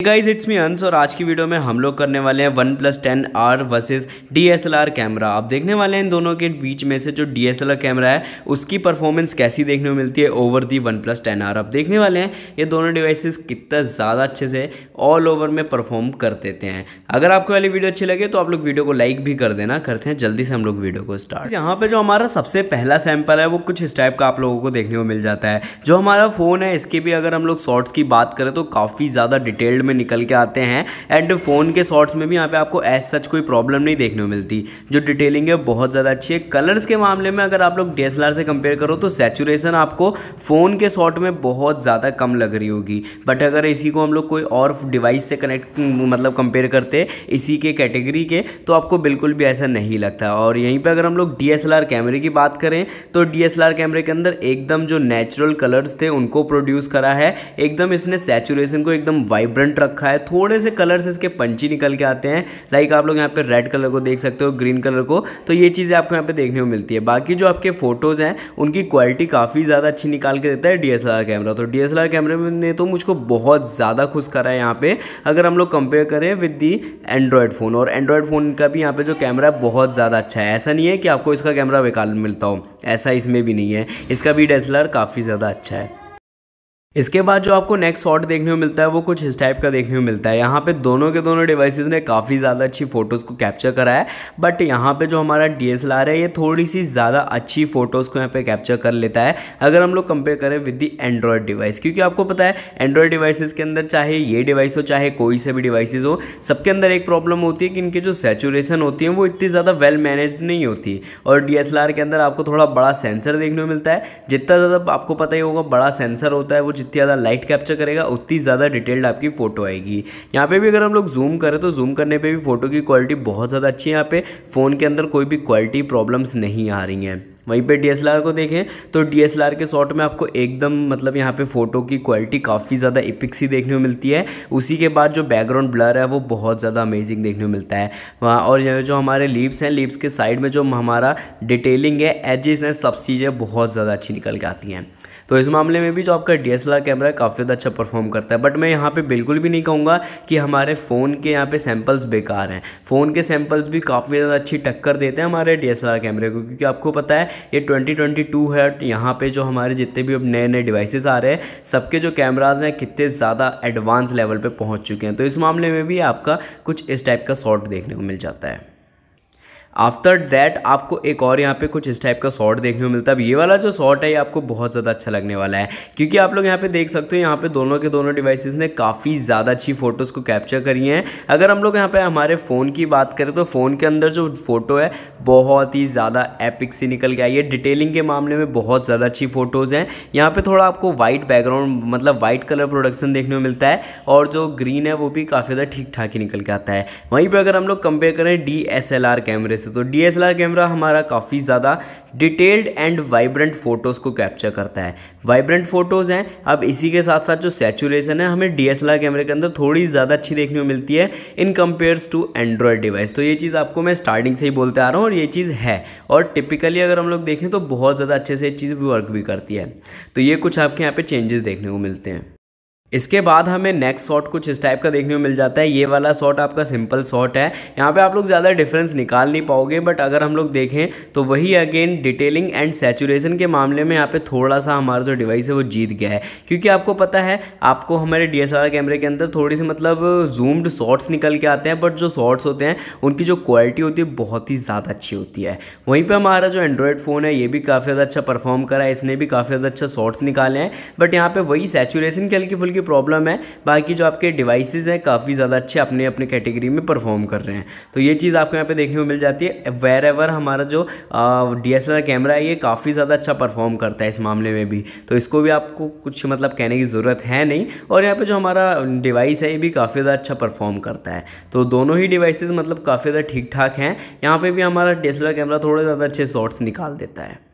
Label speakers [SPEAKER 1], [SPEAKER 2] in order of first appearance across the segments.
[SPEAKER 1] Guys it's me अंश और आज की वीडियो में हम लोग करने वाले हैं OnePlus ten R versus the camera आप देखने वाले हैं इन दोनों के बीच में से जो डी कैमरा है, उसकी परफॉर्मेंस कैसी देखने को मिलती है over the OnePlus ten R आप देखने वाले हैं, ये दोनों डिवाइसेस कितना ज़्यादा अच्छे से ऑल ओवर में परफॉर्म कर देते हैं। अगर आपको वाली वीडियो अच्छी लगे तो आप लोग वीडियो को लाइक भी कर देना। करते हैं, जल्दी से हम लोग वीडियो को स्टार्ट यहाँ पे जो हमारा सबसे पहला सैंपल है, वो कुछ इस टाइप का आप लोगों को देखने को मिल जाता है। जो हमारा फ़ोन है, इसके भी अगर हम लोग शॉर्ट्स की बात करें तो काफ़ी ज़्यादा डिटेल्ड में निकल के आते हैं एंड फ़ोन के शॉर्ट्स में भी यहाँ पे आपको एज सच कोई प्रॉब्लम नहीं देखने को मिलती। जो डिटेलिंग है बहुत ज़्यादा अच्छी है। कलर्स के मामले में अगर आप लोग डी से कंपेयर करो तो सेचुरेशन आपको फ़ोन के शॉर्ट में बहुत ज़्यादा कम लग रही होगी। बट अगर इसी को हम लोग कोई और डिवाइस से कनेक्ट मतलब कंपेयर करते इसी के कैटेगरी के तो आपको बिल्कुल भी ऐसा नहीं लगता। और यहीं पर अगर हम लोग डीएसएलआर कैमरे की बात करें तो डीएसएलआर कैमरे के अंदर एकदम जो नेचुरल कलर्स थे, उनको प्रोड्यूस करा है। एकदम इसने सेचुरेशन को एकदम वाइब्रेंट रखा है। है थोड़े से कलर से इसके पंची निकल के आते हैं। लाइक आप लोग यहाँ पे रेड कलर को देख सकते हो ग्रीन कलर को। तो ये चीज़ें आपको यहाँ पे देखने को मिलती है। बाकी जो आपके फ़ोटोज़ हैं, उनकी क्वालिटी काफ़ी ज़्यादा अच्छी निकाल के देता है डीएसएलआर कैमरा तो डी कैमरे ने तो मुझको बहुत ज़्यादा खुश करा है यहाँ पर अगर हम लोग कंपेयर करें विद दी एंड्रॉयड फ़ोन और एंड्रॉयड फ़ोन का भी यहाँ पर जो कैमरा है, बहुत ज़्यादा अच्छा है। ऐसा नहीं है कि आपको इसका कैमरा बेकार मिलता हो। ऐसा इसमें भी नहीं है। इसका भी डीएसएलआर काफ़ी ज़्यादा अच्छा है। इसके बाद जो आपको नेक्स्ट शॉट देखने को मिलता है, वो कुछ इस टाइप का देखने को मिलता है। यहाँ पे दोनों के दोनों डिवाइसेस ने काफ़ी ज़्यादा अच्छी फ़ोटोज़ को कैप्चर करा है। बट यहाँ पे जो हमारा डी एस है, ये थोड़ी सी ज़्यादा अच्छी फ़ोटोज़ को यहाँ पे कैप्चर कर लेता है। अगर हम लोग कंपेयर करें विद दी एंड्रॉयड डिवाइस क्योंकि आपको पता है एंड्रॉयड डिवाइसेज़ के अंदर चाहे ये डिवाइस हो, चाहे कोई से भी डिवाइसेज हो, सबके अंदर एक प्रॉब्लम होती है कि इनकी जो सेचुरेशन होती है, वो इतनी ज़्यादा वेल मैनेज नहीं होती। और डीएसएलआर के अंदर आपको थोड़ा बड़ा सेंसर देखने को मिलता है। जितना ज़्यादा आपको पता ही होगा, बड़ा सेंसर होता है, वो जितनी ज़्यादा लाइट कैप्चर करेगा, उतनी ज़्यादा डिटेल्ड आपकी फ़ोटो आएगी। यहाँ पे भी अगर हम लोग जूम करें तो जूम करने पे भी फ़ोटो की क्वालिटी बहुत ज़्यादा अच्छी है। यहाँ पे फ़ोन के अंदर कोई भी क्वालिटी प्रॉब्लम्स नहीं आ रही हैं। वहीं पे डीएसएलआर को देखें तो डीएसएलआर के शॉट में आपको एकदम मतलब यहाँ पे फ़ोटो की क्वालिटी काफ़ी ज़्यादा इपिक सी देखने को मिलती है। उसी के बाद जो बैकग्राउंड ब्लर है, वो बहुत ज़्यादा अमेजिंग देखने को मिलता है। वहाँ और जो हमारे लीव्स हैं लीव्स के साइड में जो हमारा डिटेलिंग है एजेस हैं, सब चीज़ें बहुत ज़्यादा अच्छी निकल के आती हैं। तो इस मामले में भी जो आपका डीएसएलआर कैमरा है, काफ़ी ज़्यादा अच्छा परफॉर्म करता है। बट मैं यहाँ पर बिल्कुल भी नहीं कहूँगा कि हमारे फ़ोन के यहाँ पर सैम्पल्स बेकार हैं। फ़ोन के सैम्पल्स भी काफ़ी ज़्यादा अच्छी टक्कर देते हैं हमारे डीएसएलआर कैमरे को, क्योंकि आपको पता है, ये 2022 है यहाँ पर जो हमारे जितने भी अब नए नए डिवाइसेस आ रहे हैं, सबके जो कैमराज हैं कितने ज़्यादा एडवांस लेवल पे पहुँच चुके हैं। तो इस मामले में भी आपका कुछ इस टाइप का शॉट देखने को मिल जाता है। आफ्टर दैट आपको एक और यहाँ पे कुछ इस टाइप का शॉट देखने को मिलता है। ये वाला जो शॉट है, ये आपको बहुत ज़्यादा अच्छा लगने वाला है। क्योंकि आप लोग यहाँ पे देख सकते हो, यहाँ पे दोनों के दोनों डिवाइसेस ने काफ़ी ज़्यादा अच्छी फ़ोटोज़ को कैप्चर करी हैं। अगर हम लोग यहाँ पे हमारे फ़ोन की बात करें तो फ़ोन के अंदर जो फ़ोटो है, बहुत ही ज़्यादा एपिक सी निकल के आई है। डिटेलिंग के मामले में बहुत ज़्यादा अच्छी फ़ोटोज़ हैं। यहाँ पर थोड़ा आपको वाइट बैकग्राउंड मतलब वाइट कलर प्रोडक्शन देखने को मिलता है। और जो ग्रीन है, वो भी काफ़ी ज़्यादा ठीक ठाक ही निकल के आता है। वहीं पर अगर हम लोग कंपेयर करें डी कैमरे से तो डीएसएलआर कैमरा हमारा काफ़ी ज़्यादा डिटेल्ड एंड वाइब्रेंट फ़ोटोज़ को कैप्चर करता है। वाइब्रेंट फ़ोटोज़ हैं। अब इसी के साथ साथ जो सेचुरेशन है, हमें डीएसएलआर कैमरे के अंदर थोड़ी ज़्यादा अच्छी देखने को मिलती है in compares to Android device तो ये चीज़ आपको मैं स्टार्टिंग से ही बोलते आ रहा हूँ और ये चीज़ है। और टिपिकली अगर हम लोग देखें तो बहुत ज़्यादा अच्छे से ये चीज़ वर्क भी करती है। तो ये कुछ आपके यहाँ पे चेंजेस देखने को मिलते हैं। इसके बाद हमें नेक्स्ट शॉट कुछ इस टाइप का देखने को मिल जाता है। ये वाला शॉट आपका सिंपल शॉट है। यहाँ पे आप लोग ज़्यादा डिफरेंस निकाल नहीं पाओगे बट अगर हम लोग देखें तो वही अगेन डिटेलिंग एंड सेचुरेशन के मामले में यहाँ पे थोड़ा सा हमारा जो डिवाइस है, वो जीत गया है। क्योंकि आपको पता है, आपको हमारे डी कैमरे के अंदर थोड़ी सी मतलब जूम्ड शॉट्स निकल के आते हैं बट जो शॉट्स होते हैं, उनकी जो क्वालिटी होती है, बहुत ही ज़्यादा अच्छी होती है। वहीं पर हमारा जो एंड्रॉयड फ़ोन है, ये भी काफ़ी ज़्यादा अच्छा परफॉर्म करा है। इसने भी काफ़ी ज़्यादा अच्छा शॉट्स निकाले हैं। बट यहाँ पर वही सेचुरेशन की हल्की फुल्की की प्रॉब्लम है, बाकी जो आपके डिवाइसेस हैं काफ़ी ज़्यादा अच्छे अपने अपने कैटेगरी में परफॉर्म कर रहे हैं। तो ये चीज़ आपको यहाँ पे देखने को मिल जाती है। वेर एवर हमारा जो डी एस कैमरा है, ये काफ़ी ज़्यादा अच्छा परफॉर्म करता है इस मामले में भी। तो इसको भी आपको कुछ मतलब कहने की ज़रूरत है नहीं। और यहाँ पर जो हमारा डिवाइस है, ये भी काफ़ी ज़्यादा अच्छा परफॉर्म करता है। तो दोनों ही डिवाइसेज मतलब काफ़ी ज़्यादा ठीक ठाक हैं। यहाँ पर भी हमारा डीएसएलआर कैमरा थोड़े ज़्यादा अच्छे शॉर्ट्स निकाल देता है।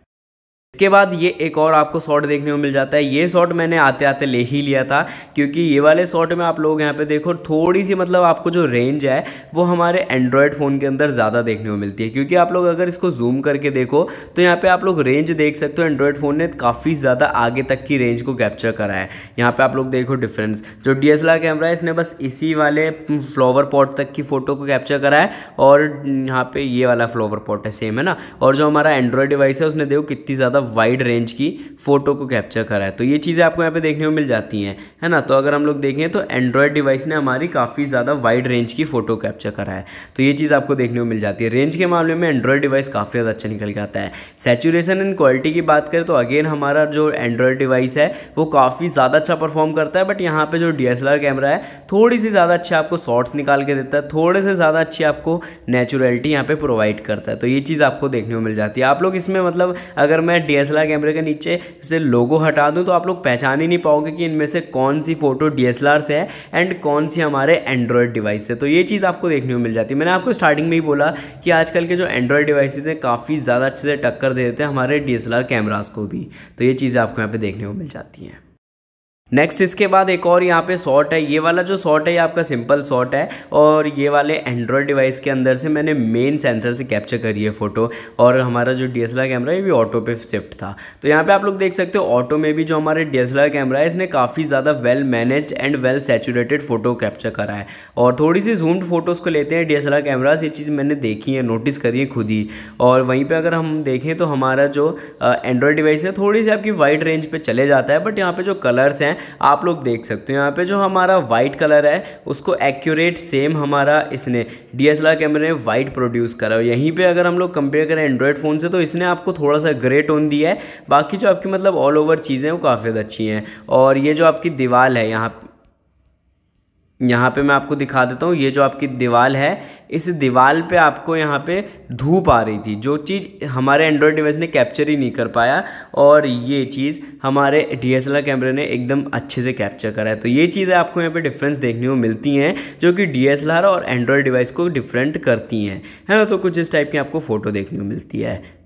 [SPEAKER 1] इसके बाद ये एक और आपको शॉट देखने को मिल जाता है। ये शॉट मैंने आते आते ले ही लिया था, क्योंकि ये वाले शॉट में आप लोग यहाँ पे देखो थोड़ी सी मतलब आपको जो रेंज है, वो हमारे एंड्रॉयड फ़ोन के अंदर ज़्यादा देखने को मिलती है। क्योंकि आप लोग अगर इसको जूम करके देखो तो यहाँ पे आप लोग रेंज देख सकते हो एंड्रॉयड फ़ोन ने काफ़ी ज़्यादा आगे तक की रेंज को कैप्चर करा है। यहाँ पर आप लोग देखो डिफरेंस जो डीएसएलआर कैमरा है, इसने बस इसी वाले फ्लावर पॉट तक की फ़ोटो को कैप्चर करा है, और यहाँ पर ये वाला फ्लावर पॉट है सेम है ना? और जो हमारा एंड्रॉयड डिवाइस है, उसने देखो कितनी ज़्यादा वाइड रेंज की फ़ोटो को कैप्चर करा है। तो ये चीज़ें आपको यहाँ पे देखने को मिल जाती हैं, है ना? तो अगर हम लोग देखें तो एंड्रॉयड डिवाइस ने हमारी काफ़ी ज़्यादा वाइड रेंज की फ़ोटो कैप्चर करा है। तो ये चीज़ आपको देखने को मिल जाती है। रेंज के मामले में एंड्रॉयड डिवाइस काफ़ी ज़्यादा अच्छा निकल के आता है। सेचुरेशन एंड क्वालिटी की बात करें तो अगेन हमारा जो एंड्रॉयड डिवाइस है, वो काफ़ी ज़्यादा अच्छा परफॉर्म करता है बट यहाँ पर जो डी कैमरा है, थोड़ी सी ज़्यादा अच्छा आपको शॉर्ट्स निकाल के देता है, थोड़े से ज़्यादा अच्छी आपको नेचुरलिटी यहाँ पे प्रोवाइड करता है। तो ये चीज़ आपको देखने को मिल जाती है। आप लोग इसमें मतलब अगर मैं डी कैमरे के नीचे से लोगो हटा दूँ तो आप लोग पहचान ही नहीं पाओगे कि इनमें से कौन सी फ़ोटो डीएसएलआर से है एंड कौन सी हमारे एंड्रॉयड डिवाइस है तो ये चीज़ आपको देखने को मिल जाती। है मैंने आपको स्टार्टिंग में ही बोला कि आजकल के जो एंड्रॉयड डिवाइसेज हैं, काफ़ी ज़्यादा अच्छे से टक्कर दे देते हैं हमारे डी कैमराज को भी। तो ये चीज़ें आपको यहाँ पर देखने को मिल जाती हैं। नेक्स्ट इसके बाद एक और यहाँ पे शॉट है। ये वाला जो शॉट है, ये आपका सिंपल शॉट है। और ये वाले एंड्रॉयड डिवाइस के अंदर से मैंने मेन सेंसर से कैप्चर करी है फ़ोटो और हमारा जो डीएसएलआर कैमरा है, ये भी ऑटो पे शिफ्ट था। तो यहाँ पे आप लोग देख सकते हो ऑटो में भी जो हमारे डीएसएलआर कैमरा है, इसने काफ़ी ज़्यादा well managed and well saturated photo capture करा है। और थोड़ी सी जूम्ड फ़ोटोज़ को लेते हैं डी एस कैमराज ये चीज़ मैंने देखी है नोटिस करी है खुद ही। और वहीं पर अगर हम देखें तो हमारा जो एंड्रॉयड डिवाइस है, थोड़ी सी आपकी वाइड रेंज पर चले जाता है बट यहाँ पर जो कलर्स हैं आप लोग देख सकते हो यहाँ पे जो हमारा वाइट कलर है, उसको एक्यूरेट सेम हमारा इसने डी कैमरे में वाइट प्रोड्यूस करा। है यहीं पे अगर हम लोग कंपेयर करें एंड्रॉयड फ़ोन से तो इसने आपको थोड़ा सा ग्रे टोन दिया है। बाकी जो आपकी मतलब ऑल ओवर चीज़ें वो काफ़ी अच्छी हैं। और ये जो आपकी दीवार है यहाँ यहाँ पे मैं आपको दिखा देता हूँ, ये जो आपकी दीवार है, इस दीवार पे आपको यहाँ पे धूप आ रही थी। जो चीज़ हमारे एंड्रॉयड डिवाइस ने कैप्चर ही नहीं कर पाया और ये चीज़ हमारे डीएसएलआर कैमरे ने एकदम अच्छे से कैप्चर करा है। तो ये चीज़ें आपको यहाँ पे डिफरेंस देखने को मिलती हैं, जो कि डीएसएलआर और एंड्रॉयड डिवाइस को डिफरेंट करती हैं। है ना? तो कुछ इस टाइप की आपको फ़ोटो देखने को मिलती है।